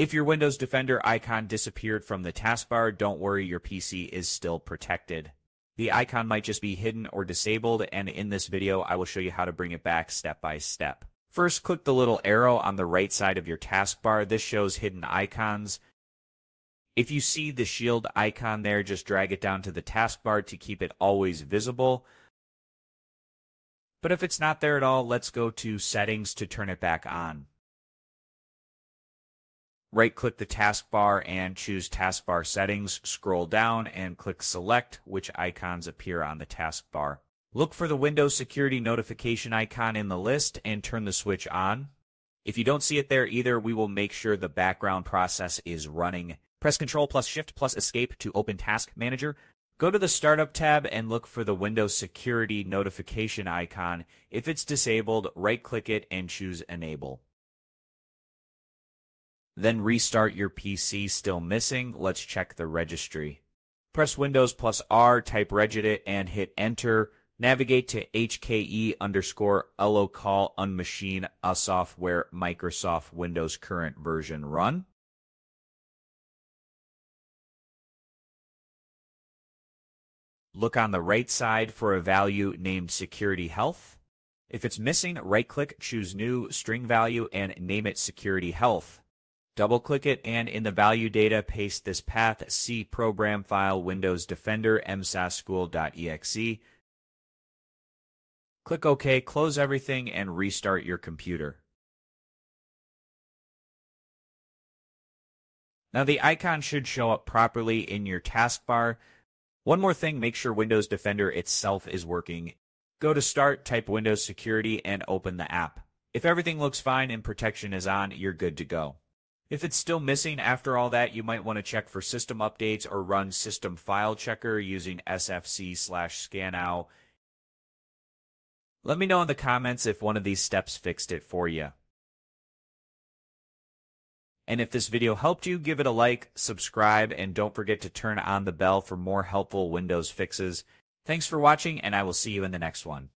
If your Windows Defender icon disappeared from the taskbar, don't worry, your PC is still protected. The icon might just be hidden or disabled, and in this video, I will show you how to bring it back step by step. First, click the little arrow on the right side of your taskbar. This shows hidden icons. If you see the shield icon there, just drag it down to the taskbar to keep it always visible. But if it's not there at all, let's go to Settings to turn it back on. Right click the taskbar and choose Taskbar Settings. Scroll down and click Select which icons appear on the taskbar. Look for the Windows Security Notification icon in the list and turn the switch on. If you don't see it there either, we will make sure the background process is running. Press Ctrl plus Shift plus Escape to open Task Manager. Go to the Startup tab and look for the Windows Security Notification icon. If it's disabled, right-click it and choose Enable. Then restart your PC still missing. Let's check the registry. Press Windows plus R, type regedit, and hit Enter. Navigate to HKEY underscore locale unmachine a software Microsoft Windows current version run. Look on the right side for a value named Security Health. If it's missing, right-click, choose New, String Value, and name it Security Health. Double-click it, and in the value data, paste this path, C program file Windows Defender MSASCuiL.exe. Click OK, close everything, and restart your computer. Now the icon should show up properly in your taskbar, one more thing, make sure Windows Defender itself is working. Go to Start, type Windows Security, and open the app. If everything looks fine and protection is on, you're good to go. If it's still missing after all that, you might want to check for system updates or run System File Checker using sfc slash scannow. Let me know in the comments if one of these steps fixed it for you. And if this video helped you, give it a like, subscribe, and don't forget to turn on the bell for more helpful Windows fixes. Thanks for watching, and I will see you in the next one.